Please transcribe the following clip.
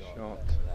shot. shot.